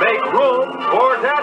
Make room for death.